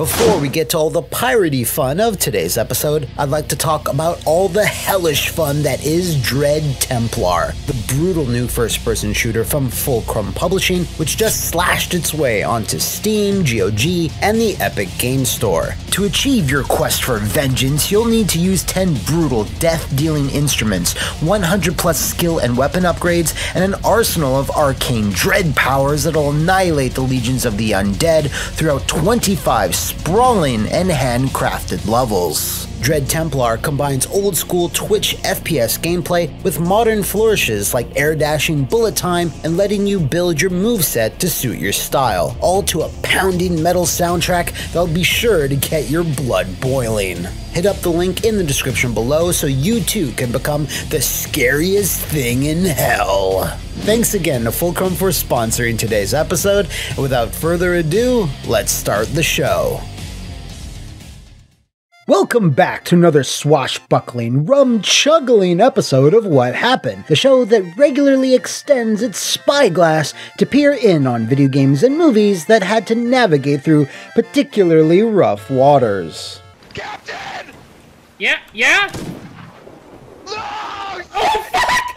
Before we get to all the piratey fun of today's episode, I'd like to talk about all the hellish fun that is Dread Templar, the brutal new first person shooter from Fulcrum Publishing, which just slashed its way onto Steam, GOG, and the Epic Game Store. To achieve your quest for vengeance, you'll need to use 10 brutal death dealing instruments, 100 plus skill and weapon upgrades, and an arsenal of arcane dread powers that'll annihilate the legions of the undead throughout 25 sprawling and handcrafted levels. Dread Templar combines old school Twitch FPS gameplay with modern flourishes like air dashing, bullet time, and letting you build your moveset to suit your style, all to a pounding metal soundtrack that'll be sure to get your blood boiling. Hit up the link in the description below so you too can become the scariest thing in hell. Thanks again to Fulcrum for sponsoring today's episode, and without further ado, let's start the show. Welcome back to another swashbuckling, rum chuggling episode of What Happened, the show that regularly extends its spyglass to peer in on video games and movies that had to navigate through particularly rough waters. Captain! Yeah, yeah? No! Oh, fuck!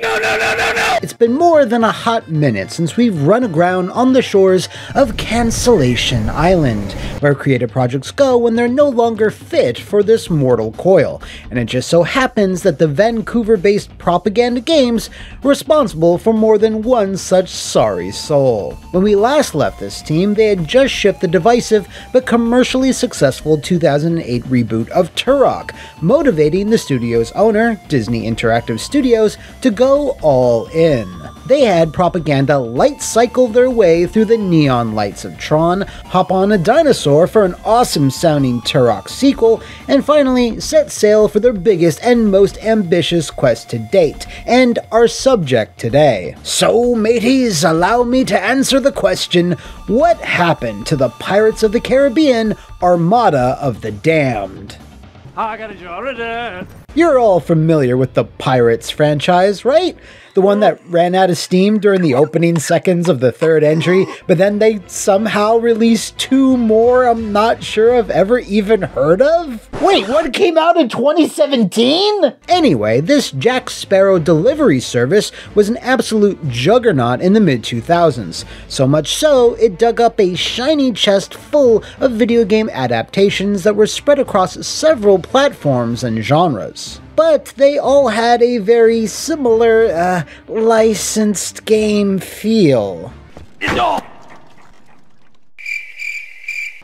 No, no, no, no, no! It's been more than a hot minute since we've run aground on the shores of Cancellation Island, where creative projects go when they're no longer fit for this mortal coil, and it just so happens that the Vancouver based Propaganda Games responsible for more than one such sorry soul. When we last left this team, they had just shipped the divisive but commercially successful 2008 reboot of Turok, motivating the studio's owner, Disney Interactive Studios, to go all in. They had propaganda light cycle their way through the neon lights of Tron, hop on a dinosaur for an awesome sounding Turok sequel, and finally set sail for their biggest and most ambitious quest to date, and our subject today. So, mateys, allow me to answer the question what happened to the Pirates of the Caribbean Armada of the Damned? I got. You're all familiar with the Pirates franchise, right? The one that ran out of steam during the opening seconds of the third entry, but then they somehow released two more I'm not sure I've ever even heard of? Wait, one came out in 2017? Anyway, this Jack Sparrow delivery service was an absolute juggernaut in the mid 2000s. So much so, it dug up a shiny chest full of video game adaptations that were spread across several platforms and genres but they all had a very similar, uh, licensed game feel. No!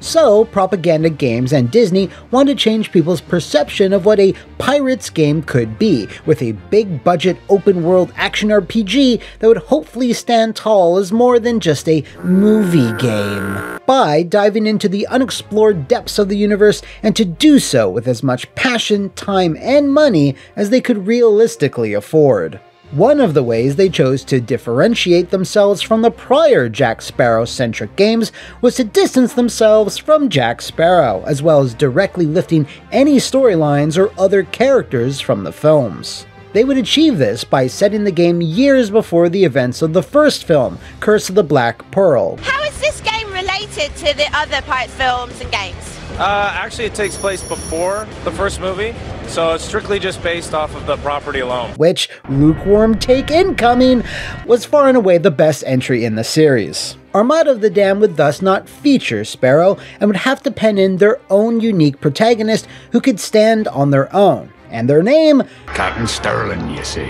So, Propaganda Games and Disney want to change people's perception of what a Pirates game could be, with a big budget open world action RPG that would hopefully stand tall as more than just a movie game. By diving into the unexplored depths of the universe and to do so with as much passion, time, and money as they could realistically afford. One of the ways they chose to differentiate themselves from the prior Jack Sparrow centric games was to distance themselves from Jack Sparrow, as well as directly lifting any storylines or other characters from the films. They would achieve this by setting the game years before the events of the first film, Curse of the Black Pearl. How is this game related to the other Pirates films and games? Uh, actually, it takes place before the first movie, so it's strictly just based off of the property alone. which, lukewarm take incoming, was far and away the best entry in the series. Armada of the Damned would thus not feature Sparrow and would have to pen in their own unique protagonist who could stand on their own. And their name, Captain Sterling, you see.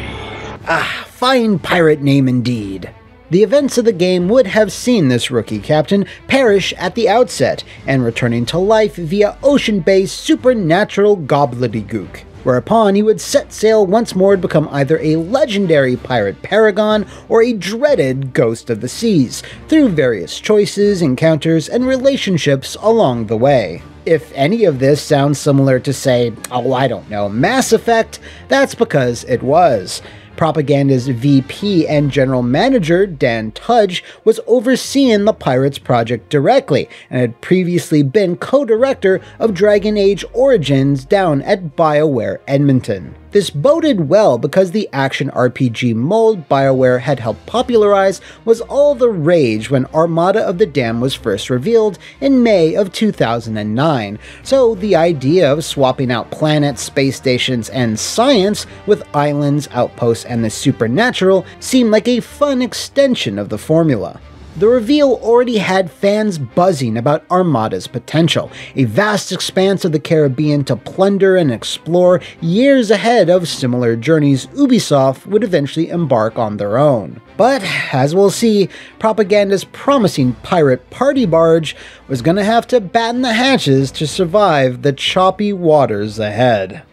ah, fine pirate name indeed. The events of the game would have seen this rookie captain perish at the outset and returning to life via ocean based supernatural gobbledygook. Whereupon he would set sail once more to become either a legendary pirate paragon or a dreaded ghost of the seas, through various choices, encounters, and relationships along the way. If any of this sounds similar to, say, oh, I don't know, Mass Effect, that's because it was. Propaganda's VP and general manager, Dan Tudge, was overseeing the Pirates project directly and had previously been co director of Dragon Age Origins down at BioWare Edmonton. This boded well because the action RPG mold BioWare had helped popularize was all the rage when Armada of the Damned was first revealed in May of 2009, so the idea of swapping out planets, space stations, and science with islands, outposts, and the supernatural seemed like a fun extension of the formula. The reveal already had fans buzzing about Armada's potential, a vast expanse of the Caribbean to plunder and explore years ahead of similar journeys Ubisoft would eventually embark on their own. But, as we'll see, Propaganda's promising pirate party barge was gonna have to batten the hatches to survive the choppy waters ahead.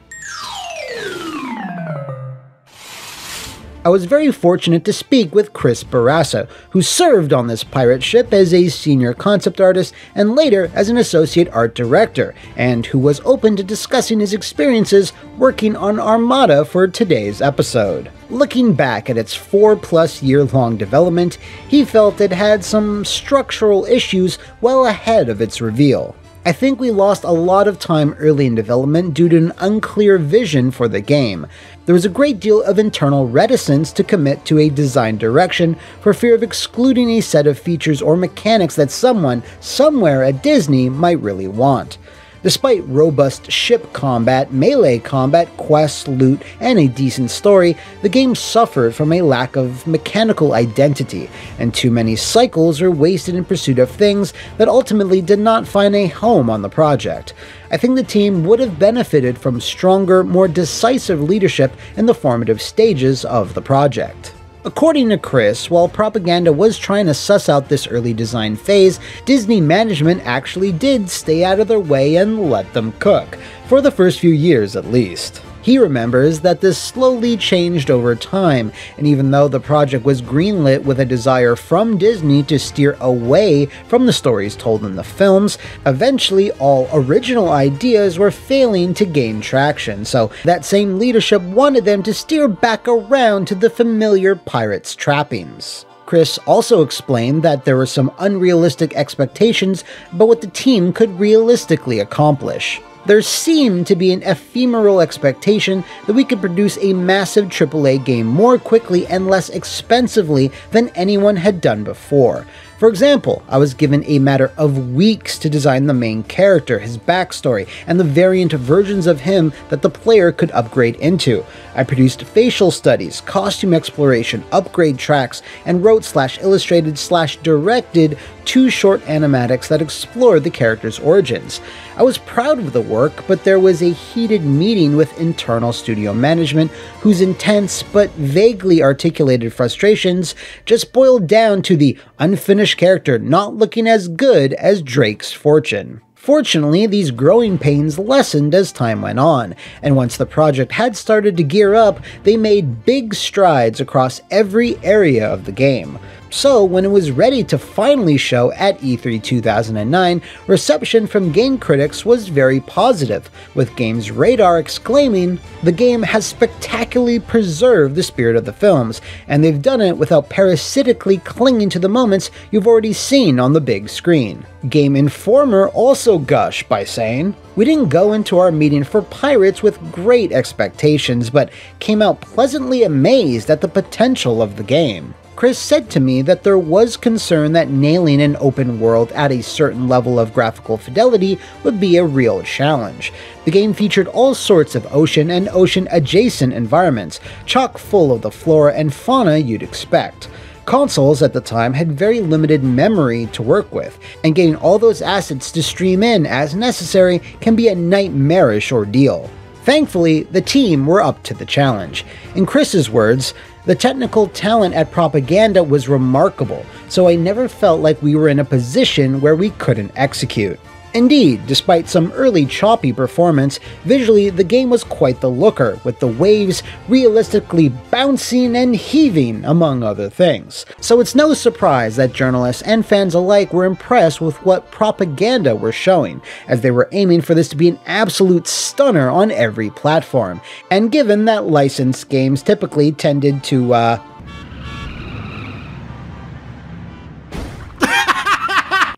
I was very fortunate to speak with Chris Bourassa, who served on this pirate ship as a senior concept artist and later as an associate art director, and who was open to discussing his experiences working on Armada for today's episode. Looking back at its four plus year long development, he felt it had some structural issues well ahead of its reveal. I think we lost a lot of time early in development due to an unclear vision for the game. There was a great deal of internal reticence to commit to a design direction for fear of excluding a set of features or mechanics that someone, somewhere at Disney, might really want. Despite robust ship combat, melee combat, quests, loot, and a decent story, the game suffered from a lack of mechanical identity, and too many cycles were wasted in pursuit of things that ultimately did not find a home on the project. I think the team would have benefited from stronger, more decisive leadership in the formative stages of the project. According to Chris, while propaganda was trying to suss out this early design phase, Disney management actually did stay out of their way and let them cook, for the first few years at least. He remembers that this slowly changed over time, and even though the project was greenlit with a desire from Disney to steer away from the stories told in the films, eventually all original ideas were failing to gain traction, so that same leadership wanted them to steer back around to the familiar pirates' trappings. Chris also explained that there were some unrealistic expectations about what the team could realistically accomplish. There seemed to be an ephemeral expectation that we could produce a massive AAA game more quickly and less expensively than anyone had done before. For example, I was given a matter of weeks to design the main character, his backstory, and the variant versions of him that the player could upgrade into. I produced facial studies, costume exploration, upgrade tracks, and wrote slash illustrated slash directed two short animatics that explored the character's origins. I was proud of the work, but there was a heated meeting with internal studio management whose intense but vaguely articulated frustrations just boiled down to the unfinished character not looking as good as Drake's fortune. Fortunately, these growing pains lessened as time went on, and once the project had started to gear up, they made big strides across every area of the game. So, when it was ready to finally show at E3 2009, reception from game critics was very positive, with Games Radar exclaiming, The game has spectacularly preserved the spirit of the films, and they've done it without parasitically clinging to the moments you've already seen on the big screen. Game Informer also gushed by saying, We didn't go into our meeting for Pirates with great expectations, but came out pleasantly amazed at the potential of the game. Chris said to me that there was concern that nailing an open world at a certain level of graphical fidelity would be a real challenge. The game featured all sorts of ocean and ocean adjacent environments, chock full of the flora and fauna you'd expect. Consoles at the time had very limited memory to work with, and getting all those assets to stream in as necessary can be a nightmarish ordeal. Thankfully, the team were up to the challenge. In Chris's words, the technical talent at Propaganda was remarkable, so I never felt like we were in a position where we couldn't execute. Indeed, despite some early choppy performance, visually the game was quite the looker, with the waves realistically bouncing and heaving, among other things. So it's no surprise that journalists and fans alike were impressed with what propaganda were showing, as they were aiming for this to be an absolute stunner on every platform. And given that licensed games typically tended to, uh,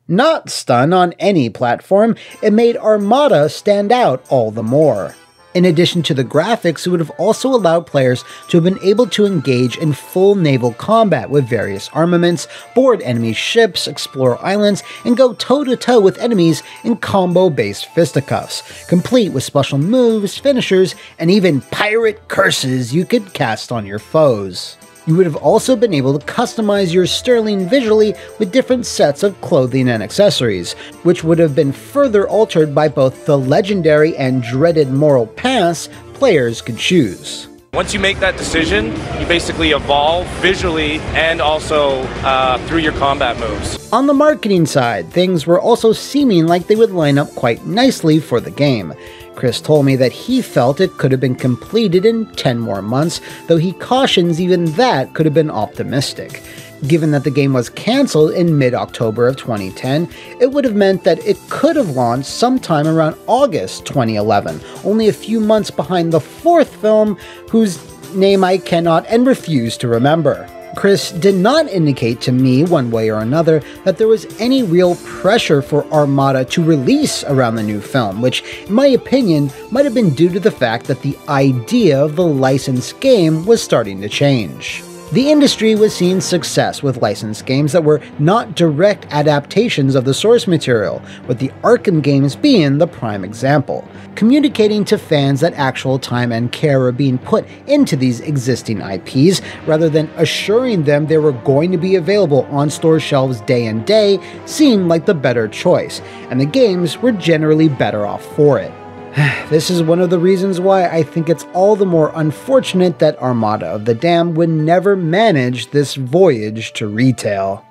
not stun on any platform, it made Armada stand out all the more. In addition to the graphics, it would have also allowed players to have been able to engage in full naval combat with various armaments, board enemy ships, explore islands, and go toe to toe with enemies in combo based fisticuffs, complete with special moves, finishers, and even pirate curses you could cast on your foes. You would have also been able to customize your Sterling visually with different sets of clothing and accessories, which would have been further altered by both the legendary and dreaded Moral Pass players could choose. Once you make that decision, you basically evolve visually and also uh, through your combat moves. On the marketing side, things were also seeming like they would line up quite nicely for the game. Chris told me that he felt it could have been completed in 10 more months, though he cautions even that could have been optimistic. Given that the game was cancelled in mid October of 2010, it would have meant that it could have launched sometime around August 2011, only a few months behind the fourth film, whose name I cannot and refuse to remember. Chris did not indicate to me, one way or another, that there was any real pressure for Armada to release around the new film, which, in my opinion, might have been due to the fact that the idea of the licensed game was starting to change. The industry was seeing success with licensed games that were not direct adaptations of the source material, with the Arkham games being the prime example, communicating to fans that actual time and care were being put into these existing IPs rather than assuring them they were going to be available on store shelves day and day seemed like the better choice, and the games were generally better off for it. This is one of the reasons why I think it's all the more unfortunate that Armada of the Damned would never manage this voyage to retail.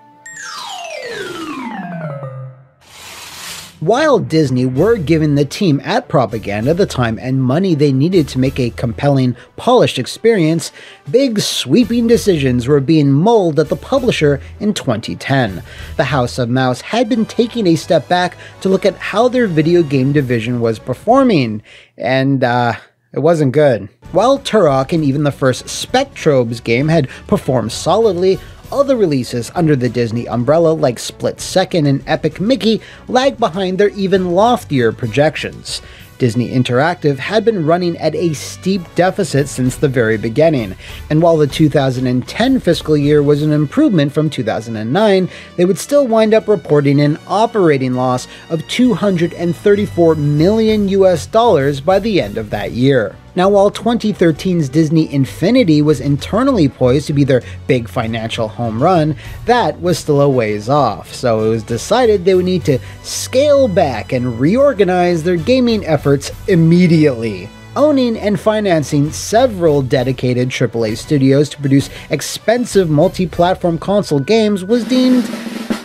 While Disney were giving the team at Propaganda the time and money they needed to make a compelling, polished experience, big sweeping decisions were being mulled at the publisher in 2010. The House of Mouse had been taking a step back to look at how their video game division was performing, and uh, it wasn't good. While Turok and even the first Spectrobes game had performed solidly, other releases under the Disney umbrella like Split Second and Epic Mickey lag behind their even loftier projections. Disney Interactive had been running at a steep deficit since the very beginning, and while the 2010 fiscal year was an improvement from 2009, they would still wind up reporting an operating loss of 234 million US dollars by the end of that year. Now, while 2013's Disney Infinity was internally poised to be their big financial home run, that was still a ways off, so it was decided they would need to scale back and reorganize their gaming efforts immediately. Owning and financing several dedicated AAA studios to produce expensive multi platform console games was deemed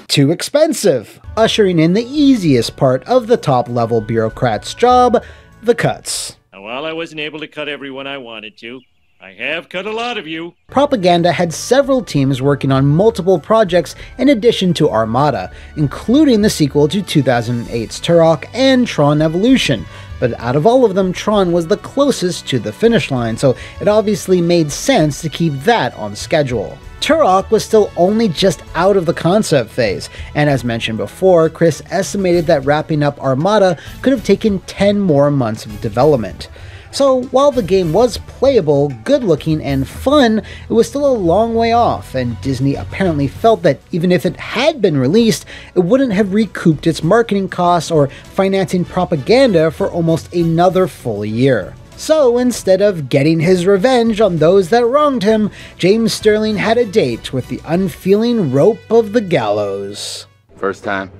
too expensive, ushering in the easiest part of the top level bureaucrat's job the cuts. While I wasn't able to cut everyone I wanted to, I have cut a lot of you. Propaganda had several teams working on multiple projects in addition to Armada, including the sequel to 2008's Turok and Tron Evolution. But out of all of them, Tron was the closest to the finish line, so it obviously made sense to keep that on schedule. Turok was still only just out of the concept phase, and as mentioned before, Chris estimated that wrapping up Armada could have taken 10 more months of development. So, while the game was playable, good looking, and fun, it was still a long way off, and Disney apparently felt that even if it had been released, it wouldn't have recouped its marketing costs or financing propaganda for almost another full year. So instead of getting his revenge on those that wronged him, James Sterling had a date with the unfeeling rope of the gallows. First time.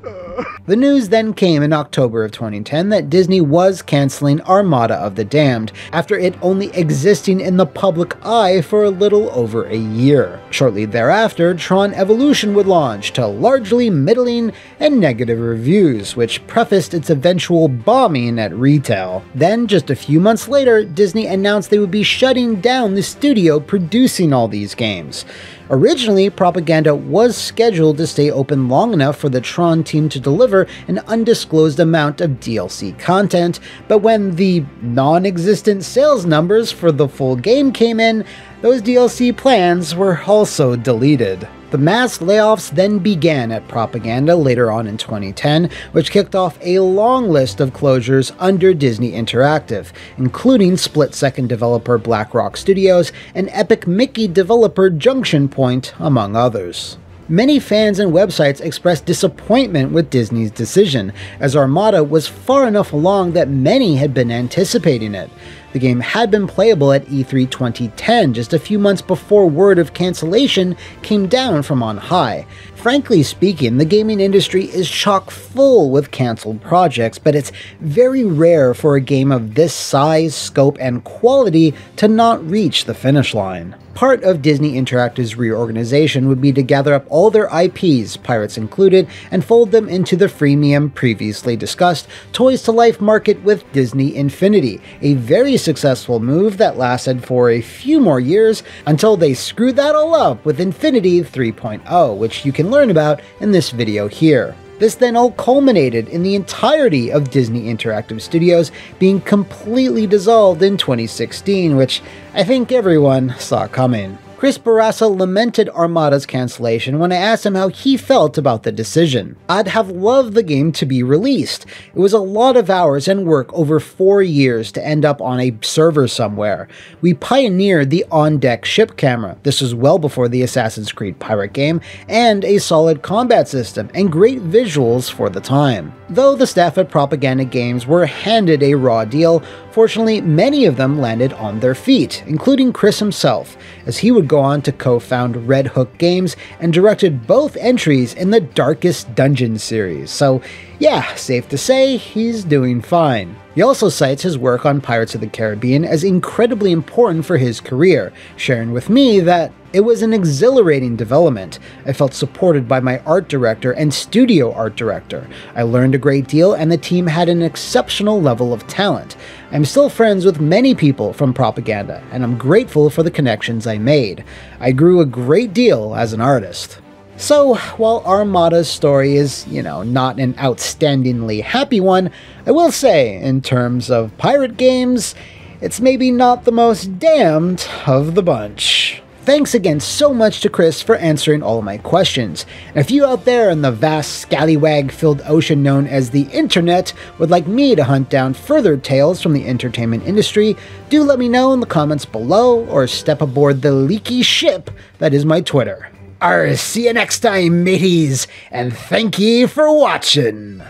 The news then came in October of 2010 that Disney was canceling Armada of the Damned after it only existing in the public eye for a little over a year. Shortly thereafter, Tron Evolution would launch to largely middling and negative reviews, which prefaced its eventual bombing at retail. Then, just a few months later, Disney announced they would be shutting down the studio producing all these games. Originally, Propaganda was scheduled to stay open long enough for the Tron team to deliver an undisclosed amount of DLC content, but when the non existent sales numbers for the full game came in, those DLC plans were also deleted. The mass layoffs then began at Propaganda later on in 2010, which kicked off a long list of closures under Disney Interactive, including split second developer BlackRock Studios and Epic Mickey developer Junction Point, among others. Many fans and websites expressed disappointment with Disney's decision, as Armada was far enough along that many had been anticipating it. The game had been playable at E3 2010, just a few months before word of cancellation came down from on high. Frankly speaking, the gaming industry is chock full with cancelled projects, but it's very rare for a game of this size, scope, and quality to not reach the finish line. Part of Disney Interactive's reorganization would be to gather up all their IPs, pirates included, and fold them into the freemium previously discussed Toys to Life market with Disney Infinity, a very successful move that lasted for a few more years until they screwed that all up with Infinity 3.0, which you can learn about in this video here. This then all culminated in the entirety of Disney Interactive Studios being completely dissolved in 2016, which I think everyone saw coming. Chris Bourassa lamented Armada's cancellation when I asked him how he felt about the decision. I'd have loved the game to be released. It was a lot of hours and work over four years to end up on a server somewhere. We pioneered the on-deck ship camera, this was well before the Assassin's Creed pirate game, and a solid combat system, and great visuals for the time. Though the staff at Propaganda Games were handed a raw deal, fortunately many of them landed on their feet, including Chris himself, as he would go on to co found Red Hook Games and directed both entries in the Darkest Dungeon series. So, yeah, safe to say, he's doing fine. He also cites his work on Pirates of the Caribbean as incredibly important for his career, sharing with me that it was an exhilarating development. I felt supported by my art director and studio art director. I learned a great deal, and the team had an exceptional level of talent. I'm still friends with many people from Propaganda, and I'm grateful for the connections I made. I grew a great deal as an artist. So, while Armada's story is, you know, not an outstandingly happy one, I will say, in terms of pirate games, it's maybe not the most damned of the bunch. Thanks again so much to Chris for answering all my questions. And if you out there in the vast scallywag filled ocean known as the internet would like me to hunt down further tales from the entertainment industry, do let me know in the comments below or step aboard the leaky ship that is my Twitter. Arr, see you next time, mateys, and thank ye for watching.